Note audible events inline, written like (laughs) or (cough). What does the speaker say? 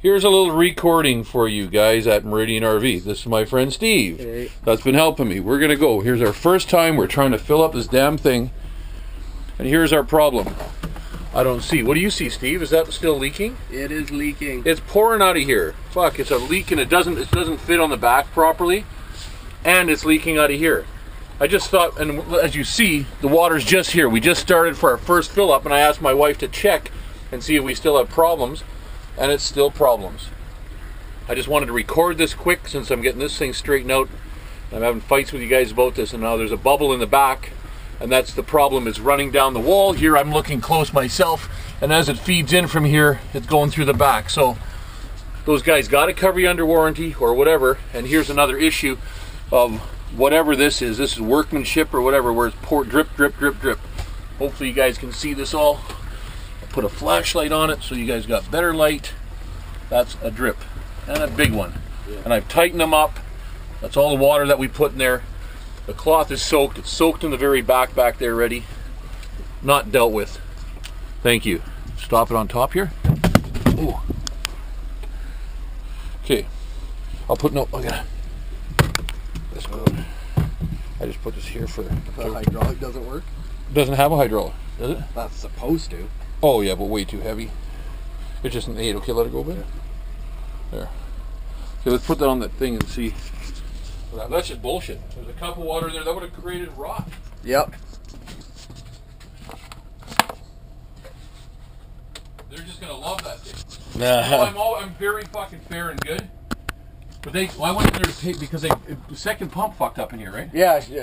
Here's a little recording for you guys at Meridian RV. This is my friend Steve. Hey. That's been helping me. We're gonna go. Here's our first time. We're trying to fill up this damn thing. And here's our problem. I don't see. What do you see, Steve? Is that still leaking? It is leaking. It's pouring out of here. Fuck, it's a leak and it doesn't it doesn't fit on the back properly. And it's leaking out of here. I just thought and as you see, the water's just here. We just started for our first fill up and I asked my wife to check and see if we still have problems and it's still problems. I just wanted to record this quick since I'm getting this thing straightened out. I'm having fights with you guys about this and now there's a bubble in the back and that's the problem it's running down the wall. Here i'm looking close myself and as it feeds in from here it's going through the back. So those guys got to cover you under warranty or whatever and here's another issue of whatever this is. This is workmanship or whatever where it's pour drip drip drip drip. Hopefully you guys can see this all put a flashlight on it so you guys got better light that's a drip and a big one and i've tightened them up that's all the water that we put in there the cloth is soaked. It's soaked in the very back back there ready. Not dealt with. Thank you. Stop it on top here. Ooh. Okay. I'll put no I gotta this go. I just put this here for The hydraulic doesn't work. doesn't have a hydraulic, does it? That's supposed to. Oh yeah, but way too heavy. It's just an eight. Okay, let it go a bit. There. Okay, let's put that on that thing and see. That- That's just bullshit. There's a cup of water there that would have created rot. Yep. They're just gonna love that thing. (laughs) Oh, I'm all, I'm very fucking fair and good. But they, well, I went in there to pay because they, the second pump fucked up in here, right? yeah, yeah.